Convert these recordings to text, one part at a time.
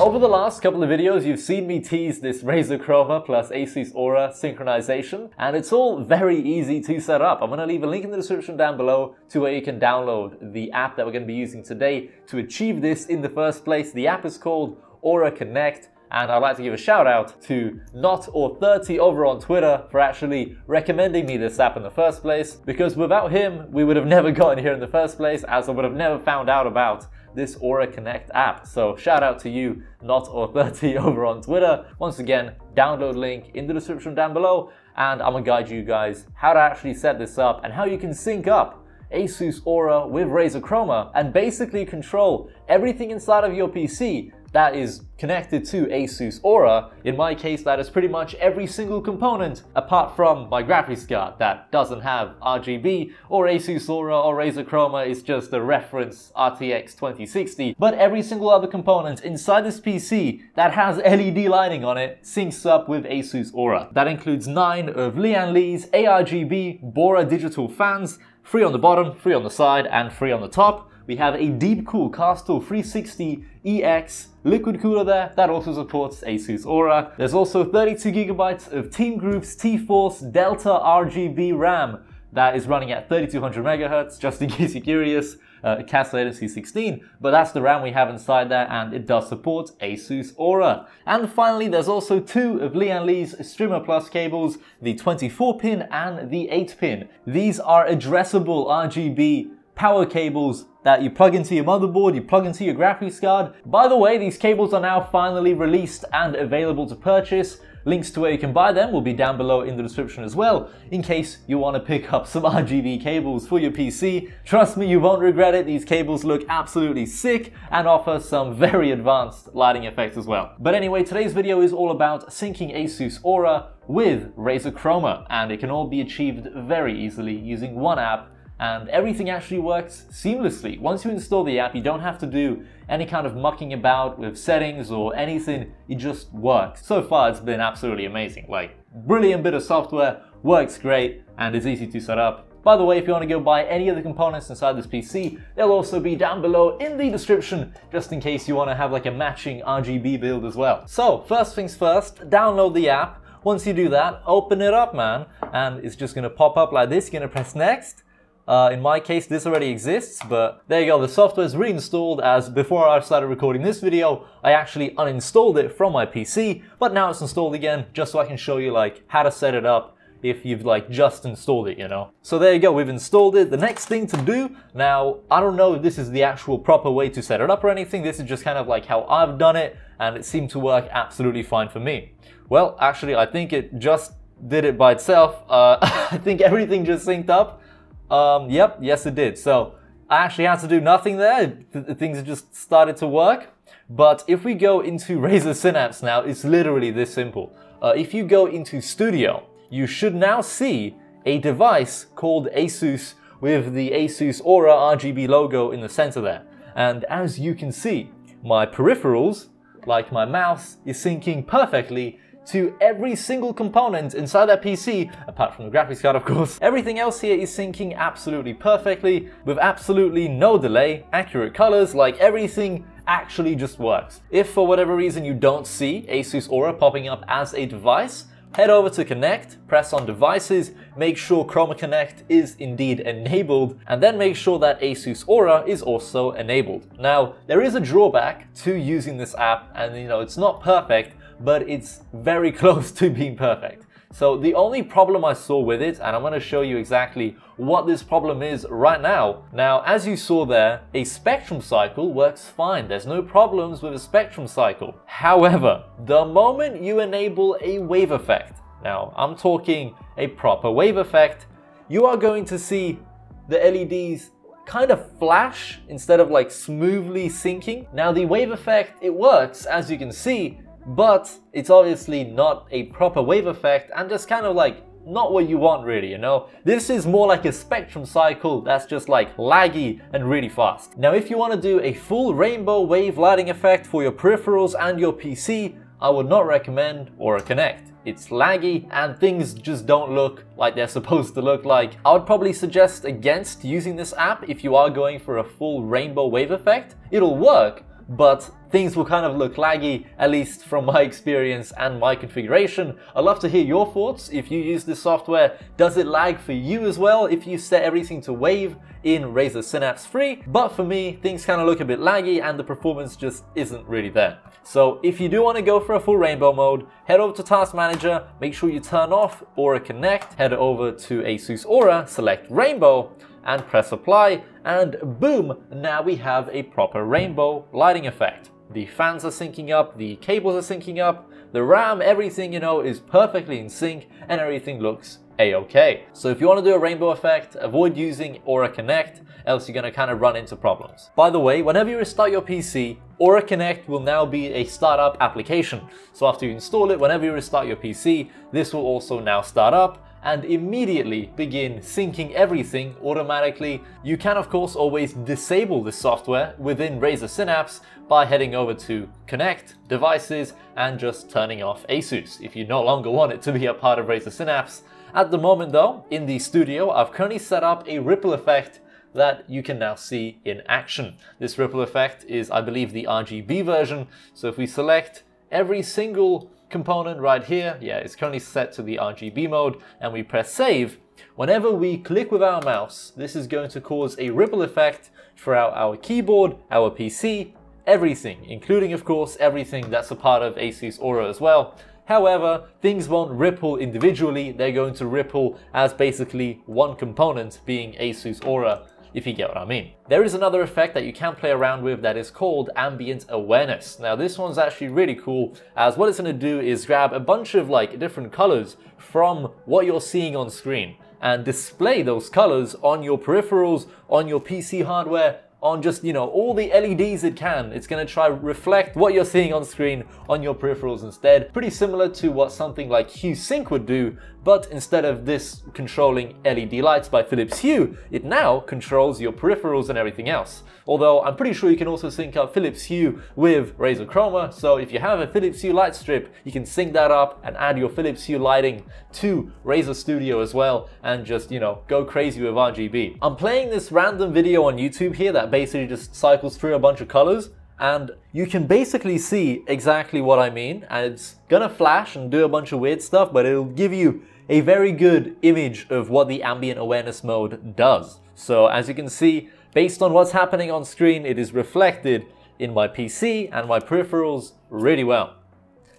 Over the last couple of videos, you've seen me tease this Razer Chroma plus Asus Aura synchronization, and it's all very easy to set up. I'm going to leave a link in the description down below to where you can download the app that we're going to be using today to achieve this in the first place. The app is called Aura Connect. And I'd like to give a shout out to Not or 30 over on Twitter for actually recommending me this app in the first place. Because without him, we would have never gotten here in the first place, as I would have never found out about this Aura Connect app. So shout out to you, not or 30 over on Twitter. Once again, download link in the description down below, and I'm gonna guide you guys how to actually set this up and how you can sync up Asus Aura with Razer Chroma and basically control everything inside of your PC that is connected to Asus Aura. In my case, that is pretty much every single component apart from my graphics card that doesn't have RGB or Asus Aura or Razer Chroma is just a reference RTX 2060. But every single other component inside this PC that has LED lighting on it syncs up with Asus Aura. That includes 9 of Lian Li's ARGB Bora digital fans, 3 on the bottom, 3 on the side, and 3 on the top we have a Deepcool Castle 360 EX liquid cooler there that also supports Asus Aura. There's also 32 gigabytes of Team Group's T-Force Delta RGB RAM that is running at 3200 megahertz, just in case you're curious. Uh, CAS latency 16, but that's the RAM we have inside there and it does support Asus Aura. And finally, there's also two of Lian Li's Strimer Plus cables, the 24 pin and the 8 pin. These are addressable RGB power cables that you plug into your motherboard, you plug into your graphics card. By the way, these cables are now finally released and available to purchase. Links to where you can buy them will be down below in the description as well, in case you want to pick up some RGB cables for your PC. Trust me, you won't regret it. These cables look absolutely sick and offer some very advanced lighting effects as well. But anyway, today's video is all about syncing Asus Aura with Razer Chroma, and it can all be achieved very easily using one app and everything actually works seamlessly. Once you install the app, you don't have to do any kind of mucking about with settings or anything, it just works. So far, it's been absolutely amazing. Like, brilliant bit of software, works great, and is easy to set up. By the way, if you want to go buy any of the components inside this PC, they'll also be down below in the description, just in case you want to have like a matching RGB build as well. So, first things first, download the app. Once you do that, open it up, man, and it's just gonna pop up like this. You're gonna press next, uh, in my case, this already exists, but there you go, the software is reinstalled as before I started recording this video, I actually uninstalled it from my PC, but now it's installed again, just so I can show you like how to set it up if you've like just installed it, you know. So there you go, we've installed it. The next thing to do, now, I don't know if this is the actual proper way to set it up or anything, this is just kind of like how I've done it, and it seemed to work absolutely fine for me. Well, actually, I think it just did it by itself. Uh, I think everything just synced up. Um, yep, yes it did. So I actually had to do nothing there. Th things just started to work. But if we go into Razer Synapse now, it's literally this simple. Uh, if you go into Studio, you should now see a device called Asus with the Asus Aura RGB logo in the center there. And as you can see, my peripherals, like my mouse, is syncing perfectly to every single component inside that PC, apart from the graphics card of course. Everything else here is syncing absolutely perfectly, with absolutely no delay, accurate colors, like everything actually just works. If for whatever reason you don't see Asus Aura popping up as a device, Head over to Connect, press on Devices, make sure Chroma Connect is indeed enabled, and then make sure that Asus Aura is also enabled. Now, there is a drawback to using this app, and you know, it's not perfect, but it's very close to being perfect. So the only problem I saw with it, and I'm to show you exactly what this problem is right now. Now, as you saw there, a spectrum cycle works fine. There's no problems with a spectrum cycle. However, the moment you enable a wave effect, now I'm talking a proper wave effect, you are going to see the LEDs kind of flash instead of like smoothly syncing. Now the wave effect, it works as you can see, but it's obviously not a proper wave effect and just kind of like not what you want really, you know? This is more like a spectrum cycle that's just like laggy and really fast. Now if you want to do a full rainbow wave lighting effect for your peripherals and your PC, I would not recommend Aura Connect. It's laggy and things just don't look like they're supposed to look like. I would probably suggest against using this app if you are going for a full rainbow wave effect. It'll work, but things will kind of look laggy, at least from my experience and my configuration. I'd love to hear your thoughts. If you use this software, does it lag for you as well if you set everything to wave in Razer Synapse 3? But for me, things kind of look a bit laggy and the performance just isn't really there. So if you do want to go for a full rainbow mode, head over to Task Manager, make sure you turn off Aura Connect, head over to Asus Aura, select Rainbow, and press apply, and boom, now we have a proper rainbow lighting effect. The fans are syncing up, the cables are syncing up, the RAM, everything you know is perfectly in sync and everything looks a-okay. So if you want to do a rainbow effect, avoid using Aura Connect, else you're going to kind of run into problems. By the way, whenever you restart your PC, Aura Connect will now be a startup application. So after you install it, whenever you restart your PC, this will also now start up and immediately begin syncing everything automatically. You can of course always disable the software within Razer Synapse by heading over to Connect, Devices, and just turning off ASUS if you no longer want it to be a part of Razer Synapse. At the moment though, in the studio, I've currently set up a ripple effect that you can now see in action. This ripple effect is, I believe, the RGB version. So if we select every single component right here, yeah, it's currently set to the RGB mode, and we press save, whenever we click with our mouse, this is going to cause a ripple effect throughout our keyboard, our PC, everything, including of course everything that's a part of Asus Aura as well. However, things won't ripple individually, they're going to ripple as basically one component being Asus Aura if you get what I mean. There is another effect that you can play around with that is called ambient awareness. Now this one's actually really cool as what it's going to do is grab a bunch of like different colors from what you're seeing on screen and display those colors on your peripherals, on your PC hardware, on just, you know, all the LEDs it can. It's to try reflect what you're seeing on screen on your peripherals instead. Pretty similar to what something like Hue Sync would do, but instead of this controlling LED lights by Philips Hue, it now controls your peripherals and everything else. Although I'm pretty sure you can also sync up Philips Hue with Razer Chroma, so if you have a Philips Hue light strip, you can sync that up and add your Philips Hue lighting to Razer Studio as well, and just, you know, go crazy with RGB. I'm playing this random video on YouTube here that basically just cycles through a bunch of colors, and you can basically see exactly what I mean, and it's gonna flash and do a bunch of weird stuff, but it'll give you a very good image of what the ambient awareness mode does. So as you can see, based on what's happening on screen, it is reflected in my PC and my peripherals really well.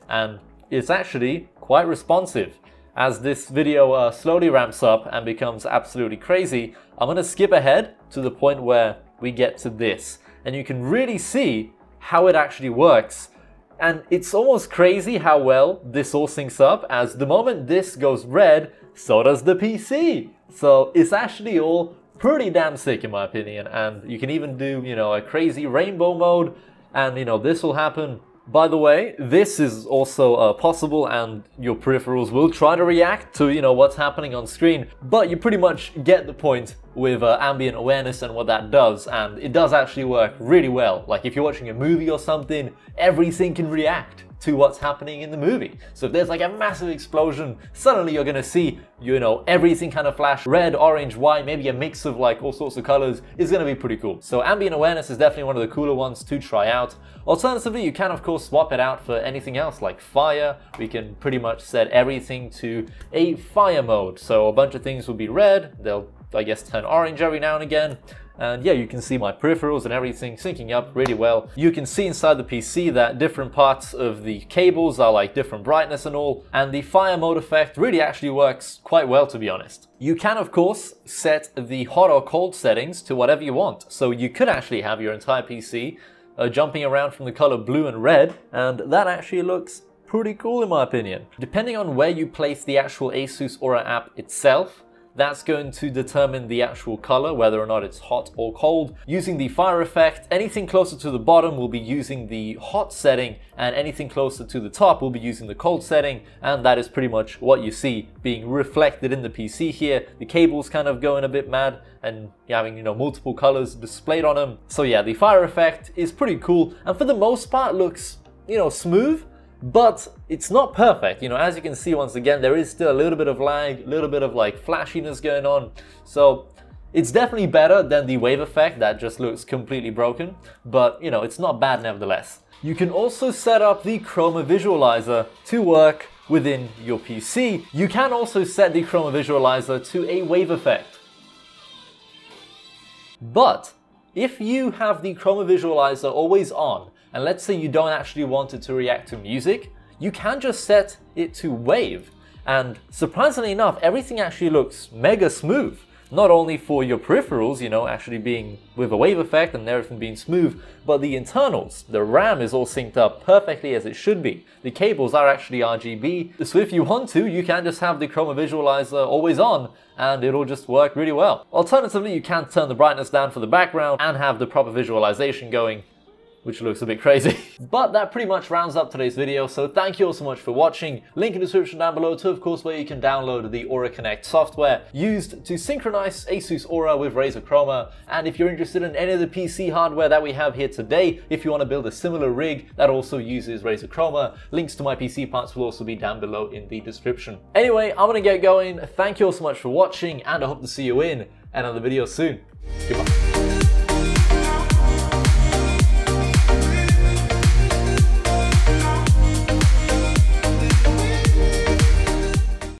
And it's actually quite responsive. As this video uh, slowly ramps up and becomes absolutely crazy, I'm to skip ahead to the point where we get to this. And you can really see how it actually works and it's almost crazy how well this all syncs up as the moment this goes red, so does the PC. So it's actually all pretty damn sick in my opinion. And you can even do, you know, a crazy rainbow mode and, you know, this will happen by the way, this is also uh, possible and your peripherals will try to react to, you know, what's happening on screen, but you pretty much get the point with uh, ambient awareness and what that does, and it does actually work really well. Like if you're watching a movie or something, everything can react to what's happening in the movie. So if there's like a massive explosion, suddenly you're gonna see, you know, everything kind of flash red, orange, white, maybe a mix of like all sorts of colors is gonna be pretty cool. So ambient awareness is definitely one of the cooler ones to try out. Alternatively, you can of course swap it out for anything else like fire. We can pretty much set everything to a fire mode. So a bunch of things will be red, they'll I guess turn orange every now and again. And yeah, you can see my peripherals and everything syncing up really well. You can see inside the PC that different parts of the cables are like different brightness and all. And the fire mode effect really actually works quite well to be honest. You can of course set the hot or cold settings to whatever you want. So you could actually have your entire PC uh, jumping around from the color blue and red. And that actually looks pretty cool in my opinion. Depending on where you place the actual Asus Aura app itself, that's going to determine the actual color, whether or not it's hot or cold. Using the fire effect, anything closer to the bottom will be using the hot setting, and anything closer to the top will be using the cold setting, and that is pretty much what you see being reflected in the PC here. The cables kind of going a bit mad, and having, you know, multiple colors displayed on them. So yeah, the fire effect is pretty cool, and for the most part looks, you know, smooth, but it's not perfect. You know, as you can see once again, there is still a little bit of lag, a little bit of like flashiness going on. So it's definitely better than the wave effect that just looks completely broken, but you know, it's not bad nevertheless. You can also set up the Chroma Visualizer to work within your PC. You can also set the Chroma Visualizer to a wave effect. But if you have the Chroma Visualizer always on, and let's say you don't actually want it to react to music, you can just set it to wave. And surprisingly enough, everything actually looks mega smooth. Not only for your peripherals, you know, actually being with a wave effect and everything being smooth, but the internals. The RAM is all synced up perfectly as it should be. The cables are actually RGB, so if you want to, you can just have the Chroma Visualizer always on and it'll just work really well. Alternatively, you can turn the brightness down for the background and have the proper visualization going which looks a bit crazy. but that pretty much rounds up today's video, so thank you all so much for watching. Link in the description down below to, of course, where you can download the Aura Connect software used to synchronize Asus Aura with Razer Chroma. And if you're interested in any of the PC hardware that we have here today, if you want to build a similar rig that also uses Razer Chroma, links to my PC parts will also be down below in the description. Anyway, I'm gonna get going. Thank you all so much for watching, and I hope to see you in another video soon. Goodbye.